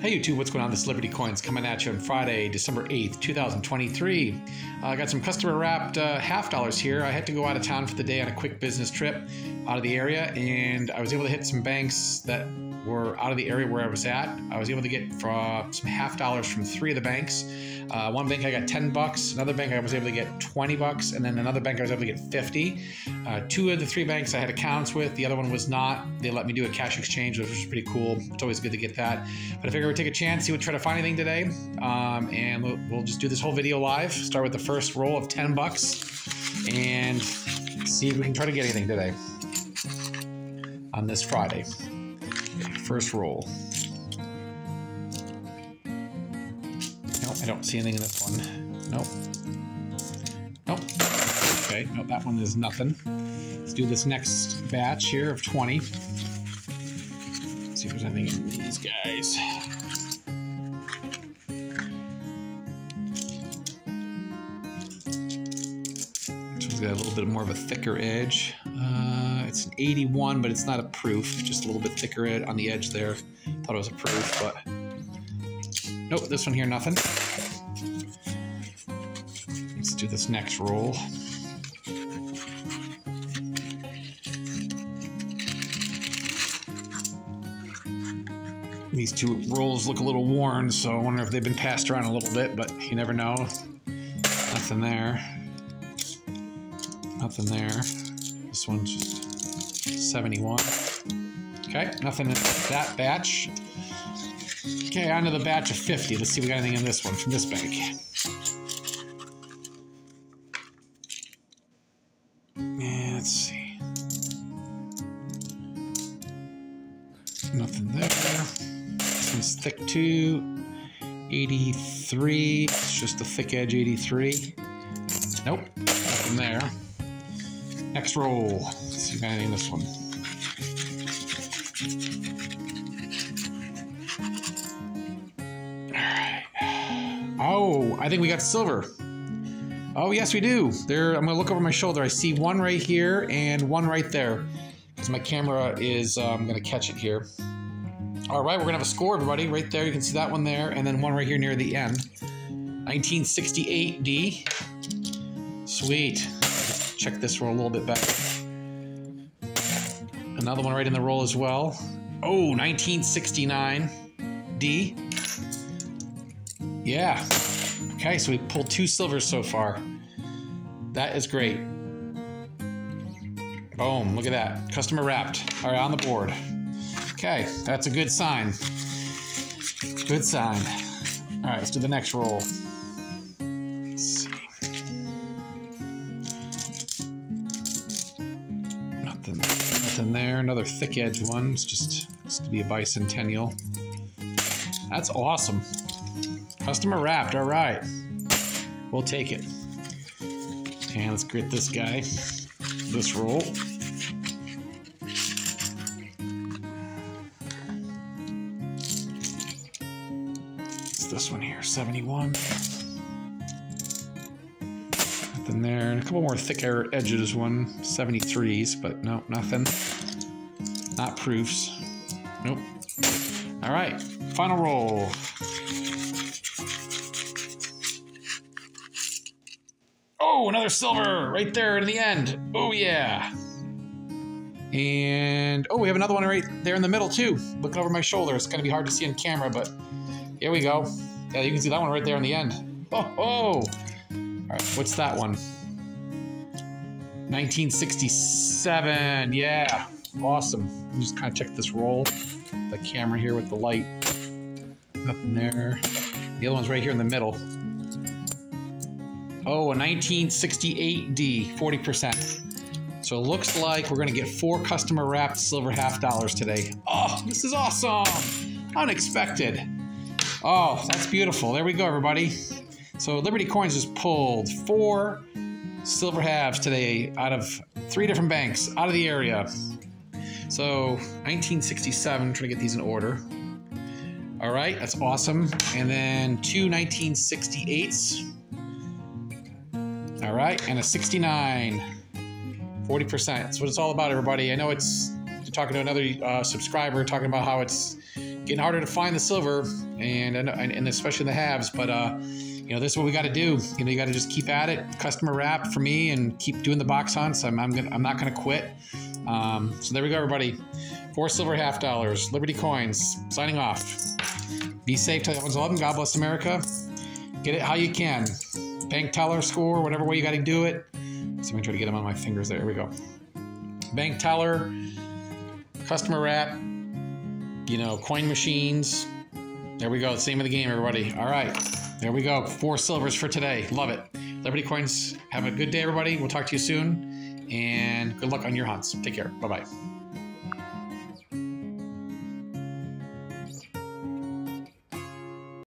Hey YouTube, what's going on? This is Liberty Coins coming at you on Friday, December 8th, 2023. Uh, I got some customer wrapped uh, half dollars here. I had to go out of town for the day on a quick business trip out of the area, and I was able to hit some banks that were out of the area where I was at. I was able to get uh, some half dollars from three of the banks. Uh, one bank I got 10 bucks, another bank I was able to get 20 bucks, and then another bank I was able to get 50. Uh, two of the three banks I had accounts with, the other one was not. They let me do a cash exchange, which was pretty cool. It's always good to get that. But I figured we'd take a chance, see what try to find anything today, um, and we'll, we'll just do this whole video live. Start with the first roll of 10 bucks, and see if we can try to get anything today on this Friday. First roll. Nope, I don't see anything in this one. Nope. Nope. Okay, nope, that one is nothing. Let's do this next batch here of 20. Let's see if there's anything in these guys. One's got a little bit more of a thicker edge. It's an 81, but it's not a proof. Just a little bit thicker on the edge there. Thought it was a proof, but nope. This one here, nothing. Let's do this next roll. These two rolls look a little worn, so I wonder if they've been passed around a little bit, but you never know. Nothing there. Nothing there. This one's just 71. Okay, nothing in that batch. Okay, on to the batch of 50. Let's see if we got anything in this one from this bank. Yeah, let's see. Nothing there. This one's thick too. 83. It's just a thick edge 83. Nope, nothing there. Next roll. Let's see if we got this one. Alright. Oh, I think we got silver. Oh, yes, we do. There, I'm gonna look over my shoulder. I see one right here and one right there. Because my camera is, uh, I'm gonna catch it here. All right, we're gonna have a score, everybody. Right there, you can see that one there, and then one right here near the end. 1968D. Sweet. Check this roll a little bit better. Another one right in the roll as well. Oh, 1969D. Yeah. Okay, so we pulled two silvers so far. That is great. Boom, look at that. Customer wrapped. All right, on the board. Okay, that's a good sign. Good sign. All right, let's do the next roll. There. Another thick edge one. It's just it's to be a bicentennial. That's awesome. Customer wrapped. All right, we'll take it. And let's get this guy. This roll. It's this one here, 71. Nothing there. And a couple more thicker edges, one 73s, but no, nothing. Not proofs. Nope. All right, final roll. Oh, another silver right there in the end. Oh, yeah. And oh, we have another one right there in the middle, too. Looking over my shoulder. It's going to be hard to see on camera, but here we go. Yeah, you can see that one right there in the end. Oh, oh. All right, what's that one? 1967. Yeah, awesome. Just kind of check this roll. The camera here with the light. Nothing there. The other one's right here in the middle. Oh, a 1968D, 40%. So it looks like we're going to get four customer wrapped silver half dollars today. Oh, this is awesome! Unexpected. Oh, that's beautiful. There we go, everybody. So Liberty Coins just pulled four silver halves today out of three different banks out of the area. So 1967, trying to get these in order. All right, that's awesome. And then two 1968s. All right, and a 69. 40%. That's what it's all about, everybody. I know it's talking to another uh, subscriber, talking about how it's getting harder to find the silver, and and, and especially the halves. But uh, you know, this is what we got to do. You know, you got to just keep at it. Customer wrap for me, and keep doing the box hunts. I'm I'm, gonna, I'm not gonna quit. Um, so there we go, everybody. Four silver half dollars. Liberty coins. Signing off. Be safe. Tell everyone's love and God bless America. Get it how you can. Bank teller score, whatever way you got to do it. So let me try to get them on my fingers. There we go. Bank teller, customer wrap, you know, coin machines. There we go. Same of the game, everybody. All right. There we go. Four silvers for today. Love it. Liberty Coins. Have a good day, everybody. We'll talk to you soon. And good luck on your hunts. Take care. Bye bye.